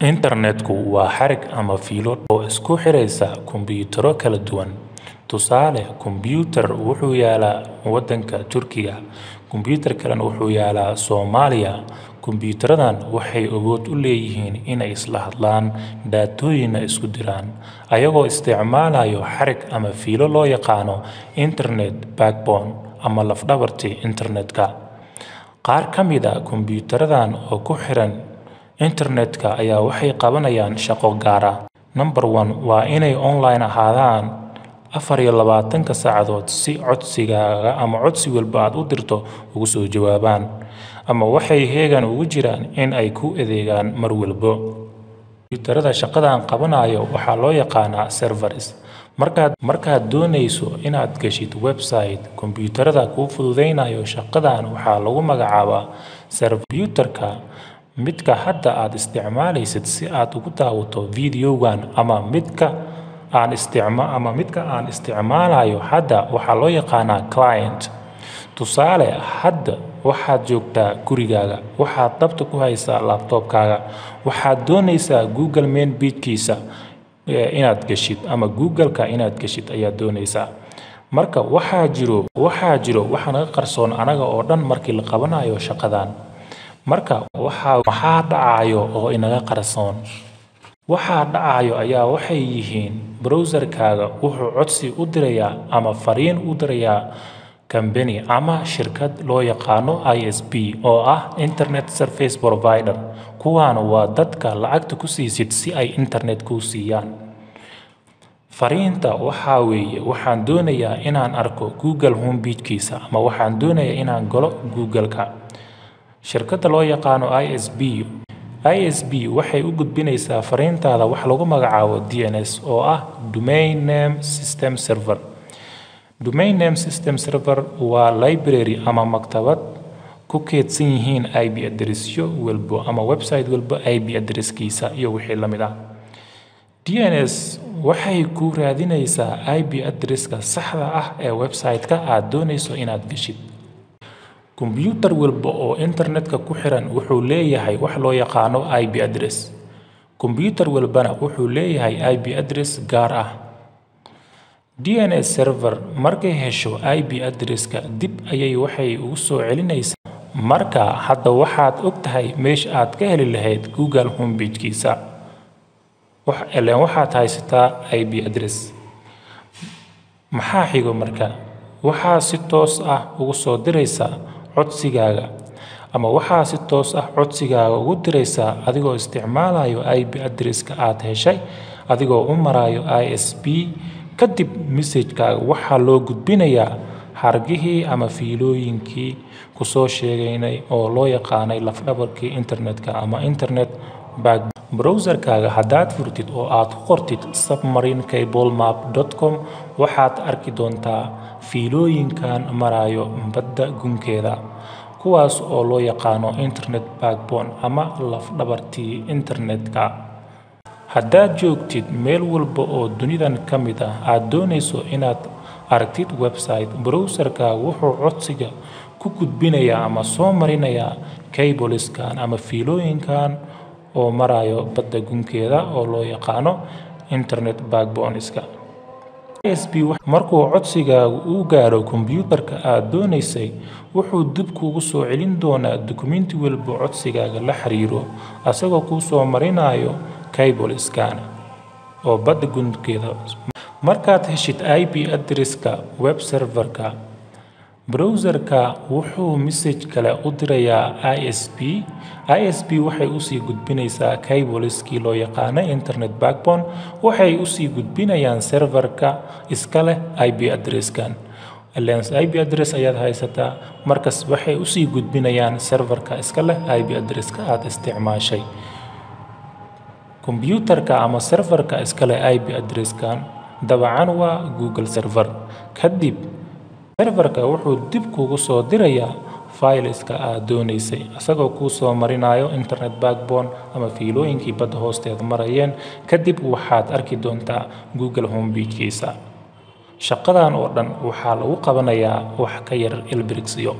Internetku waa xarig ama fiilo oo isku xiraysa kombiyuutarro kala duwan. Tusaale, kombiyuutar wuxuu yaalaa waddanka Turkiga, kombiyuutar kalena wuxuu yaalaa Soomaaliya. Kombiyuutarradan waxay awood u leeyihiin inay isla hadlaan, daatooyinna isku diraan, ayagoo isticmaalaya xarig ama fiilo loo yaqaan Internet Backbone ama laf-dhabarta internetka. Qaar ka mid ah kombiyuutarradan oo ku xiran internetka ayaa waxay qabanayaan shaqo gaar ah. Number one waa inay online ahaadaan afar iyo labaatanka saacadood si codsigaaga ama codsi walba aad u dirto uga soo jawaabaan, ama waxay heegan ugu jiraan in ay kuu adeegaan mar walba. Kombiyuutarrada shaqadan qabanaya waxaa loo yaqaannaa servers. Markaad doonayso inaad gashid website, kombiyuutarka kuu fududeynaya shaqadan waxaa lagu magacaabaa server. Kombiyuutarka midka hadda aad isticmaalaysid si aad ugu daawato fiidiyowgan ama midka aan isticmaalayo hadda waxaa loo yaqaannaa client. Tusaale, hadda waxaad joogtaa gurigaaga, waxaad dhabta ku haysaa laptop-kaaga, waxaad doonaysaa Google main page-kiisa inaad gashid ama Google-ka inaad gashid ayaad doonaysaa. Marka waxaa jiro wax naga qarsoon anaga oo dhan markii la qabanayo shaqadan. Marka maxaa dhacaya oo inaga qarsoon? Waxa dhacaya ayaa waxay yihiin browser-kaaga wuxuu codsi u dirayaa ama fariin u dirayaa company ama shirkad loo yaqaan ISP oo ah Internet Service Provider. Kuwaan waa dadka lacagta ku siisid si ay internet kuu siiyaan. Fariinta waxaa weeye waxaan doonayaa inaan arko Google homepage-kiisa ama waxaan doonayaa inaan galo Google-ka. Shirkadda loo yaqaan ISP ISP waxay u gudbinaysaa fariintaada wax lagu magacaabo DNS oo ah Domain Name System Server. Domain Name System Server waa library ama maktabad ku kaydsan yihiin IP address-yo walba ama website walba IP address-kiisa iyo wixii la mid ah. DNS waxay kuu raadinaysaa IP address-ka saxda ah ee website-ka aad doonayso inaad gashid. Kombiyuutar walba oo internetka ku xiran wuxuu leeyahay wax loo yaqaan IP address. Kombiyuutar walbana wuxuu leeyahay IP address gaar ah. DNS server markay hesho IP address-ka dib ayay waxay ugu soo celinaysaa. Marka hadda waxaad ogtahay meesha aad ka heli lahayd Google homepage-kiisa. Ileen waxaad haysataa IP address. Maxaa xiga marka? Waxaad si toos ah ugu soo diraysaa codsigaaga ama waxaad si toos ah codsigaaga ugu diraysaa adigoo isticmaalaya IP address-ka aad heshay adigoo u maraya ISP. Kadib message-kaaga waxaa loo gudbinayaa xargihii ama fiilooyinkii ku soo sheegaynay oo loo yaqaanay laf-dhabarkii internetka ama Internet Backbone. Browser-kaaga haddaad furtid oo aad ku qortid submarinecablemap.com waxaad arki doontaa fiilooyinkan maraya badda gunteeda, kuwaas oo loo yaqaan Internet Backbone ama laf-dhabartii internetka. Haddaad joogtid meel walba oo dunidan ka mid ah aad doonayso inaad aragtid website, browser-kaaga wuxuu codsiga ku gudbinayaa ama soo marinayaa cable-iskan ama fiilooyinkan oo maraya badda gunteeda oo loo yaqaan Internet Backbone-iska. Markuu codsigaagu uu gaaro kombiyuutarka aad doonaysay, wuxuu dib kuugu soo celin doonaa dukumeenti walba codsigaaga la xiriiro, asagoo kuu soo marinaya cable-iskan oo badda gunteeda. Markaad heshid IP address-ka web server-ka, browser-ka wuxuu message kale u dirayaa ISP. ISP waxay u sii gudbinaysaa cable-iskii loo yaqaan Internet Backbone, waxay u sii gudbinayaan server-ka iska leh IP address-kan. Ileen IP address ayaad haysataa, markaas waxay u sii gudbinayaan server-ka iska leh IP address-ka aad isticmaashay. Kombiyuutarka ama server-ka iska leh IP address-kan dabcan waa Google server. Kadib, server-ka wuxuu dib kuugu soo dirayaa file-iska aad doonaysay, asagoo kuu soo marinaya Internet Backbone ama fiilooyinkii badda hoosteeda marayeen. Kadib waxaad arki doontaa Google homepage-kiisa. Shaqadan oo dhan waxaa lagu qabanayaa wax ka yar ilbiriqsiyo.